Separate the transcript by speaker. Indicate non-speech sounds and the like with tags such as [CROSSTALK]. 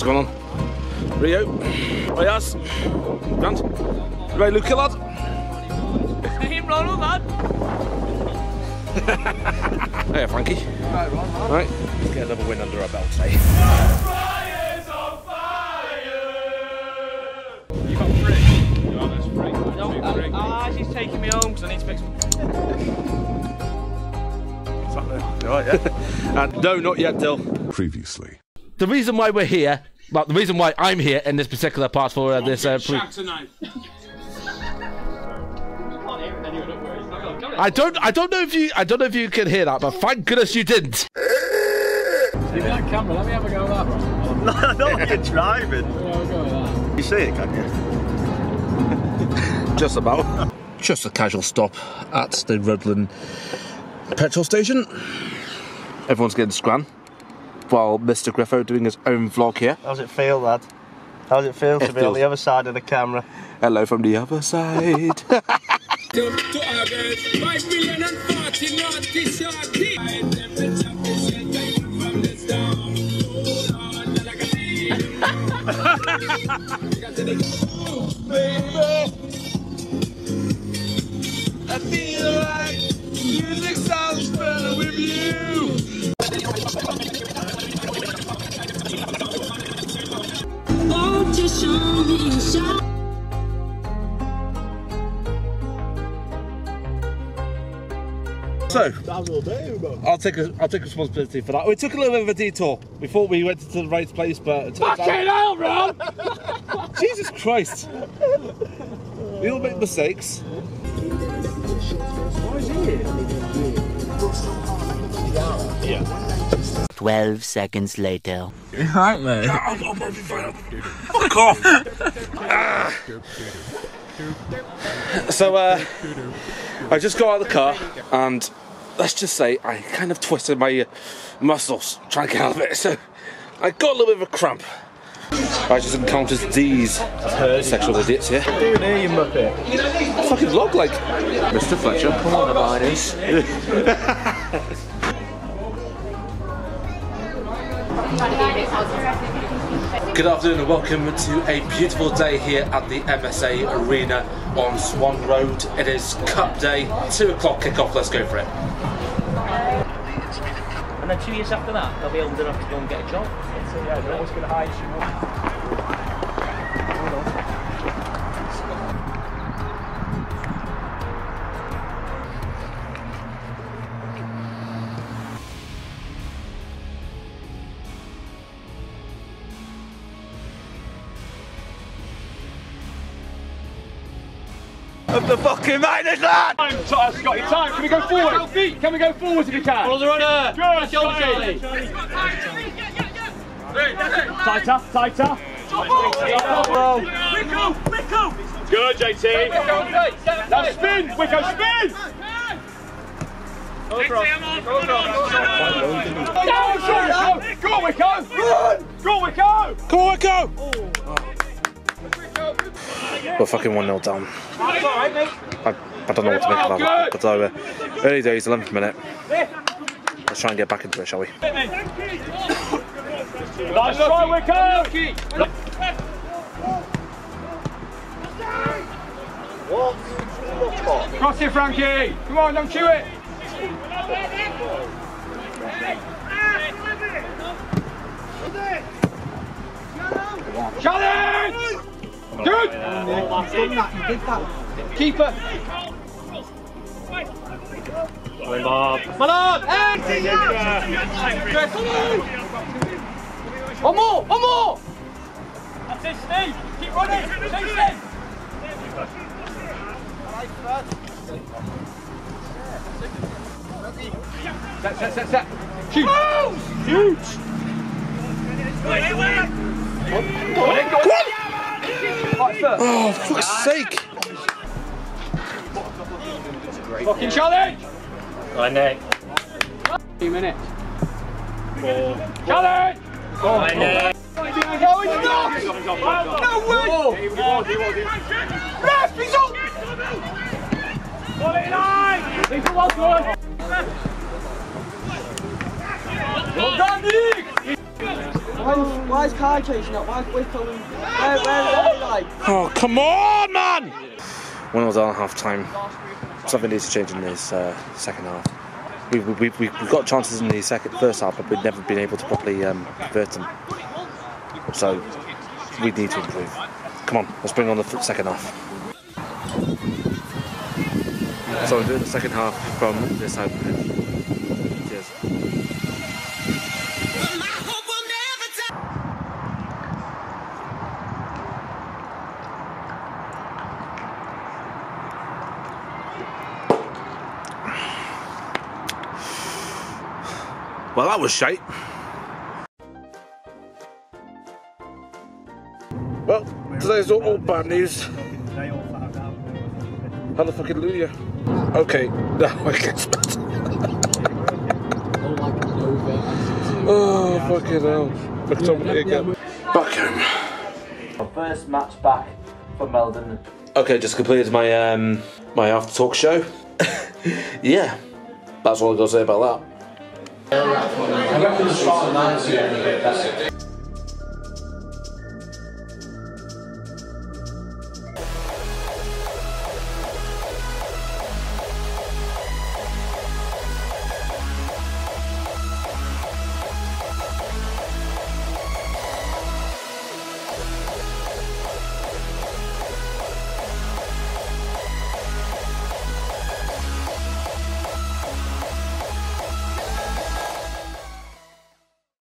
Speaker 1: what's going on. Rio, Reyes, Grant, Ray Luca lad. [LAUGHS]
Speaker 2: Hey, Ronald, lad. [LAUGHS]
Speaker 1: Hey Frankie.
Speaker 2: Right, Ron, lad.
Speaker 1: Right, let's get another win under our belt today.
Speaker 2: You got three. No, that's three. No, um, ah, she's taking me home because I need to make some. [LAUGHS]
Speaker 1: Right, yeah. and no, not yet, Dill.
Speaker 3: Previously.
Speaker 1: The reason why we're here, well, the reason why I'm here in this particular part for uh, this. Uh, pre-
Speaker 2: tonight. [LAUGHS]
Speaker 1: I don't, I don't know if you, I don't know if you can hear that, but thank goodness you didn't.
Speaker 4: Give me that camera, let me have a go at that, bro. [LAUGHS]
Speaker 5: No, no, you're driving.
Speaker 4: Yeah, I'll go with that.
Speaker 5: You see it, can you? [LAUGHS]
Speaker 1: Just about. Just a casual stop at the Rhuddlan petrol station. Everyone's getting scran while Mr. Griffo doing his own vlog here.
Speaker 5: How's it feel, lad? How's it feel to
Speaker 1: It
Speaker 5: be on the other side of the camera?
Speaker 1: Hello from the other side.
Speaker 6: to August.
Speaker 7: Show me
Speaker 1: so, I'll take a, I'll take responsibility for that. We took a little bit of a detour. We thought we went to the right place, but it turns out-
Speaker 2: hell, Ron!
Speaker 1: Jesus Christ! We all make mistakes.
Speaker 8: Twelve seconds later.
Speaker 4: Right, mate.
Speaker 1: Fuck off! So, uh, I just got out of the car and let's just say I kind of twisted my uh, muscles trying to get out of it. So, I got a little bit of a cramp. I just encountered these sexual idiots here.
Speaker 5: Doing here, you muppet.
Speaker 1: Fucking vlog like Mr. Fletcher.
Speaker 5: Come on, Abiders. [LAUGHS]
Speaker 1: Good afternoon and welcome to a beautiful day here at the MSA Arena on Swan Road. It is Cup Day, 2 o'clock kickoff, let's go for it.
Speaker 2: And then two years after that, they'll be old enough to go and get a job. So yeah, they're always going to hire you.
Speaker 5: Of the fucking miners, lad!
Speaker 4: Time, Scotty, time. Can we go forward? Can we go forward if you can? Follow the runner. Good, Scotty. Tighter, tighter. Good, JT. Now spin, Wicko, spin. Down, Sean. Go on, Wicko. Run. Go on, Wicko.
Speaker 1: Come on, go! Oh. We're fucking 1 0 down. I, I don't know what to make of that, but uh, early days, 11th minute. Let's try and get back into it, shall we?
Speaker 4: Nice try, Wicko. Cross it, Frankie. Come on, don't chew it. Challenge! Good! Keeper! Come on, Bob. Come on! One more! One more! That's it, Steve! Keep running! It! Set, set, set, set! Shoot! Shoot! Go on, in, go on! Right foot.
Speaker 1: Oh, for fuck's sake!
Speaker 4: Fucking challenge!
Speaker 2: Right, Nick.
Speaker 4: Two minutes. Challenge!
Speaker 2: Right, Nick.
Speaker 4: No, he's not! No way! Ref, he's on! Quality line! He's the one good! Well done, Nick!
Speaker 3: why is Kai chasing up? Why is Wickham and where, where are they like?
Speaker 1: Oh, come on, man! When was on half time? Something needs to change in this uh, second half. We've, we've, we've we've got chances in the second, first half, but we've never been able to properly um, convert them. So we need to improve. Come on, let's bring on the second half. So we're doing the second half from this side. of the pitch. Well, that was shite. Well, today's all, all bad news. How the fucking Lulia? Okay, [LAUGHS] now it gets better. oh, fucking hell. McTominay again. Back home.
Speaker 2: First match back for Meliden.
Speaker 1: Okay, just completed my um my after talk show. [LAUGHS] yeah, that's all I got to say about that.
Speaker 2: I reckon the start of the night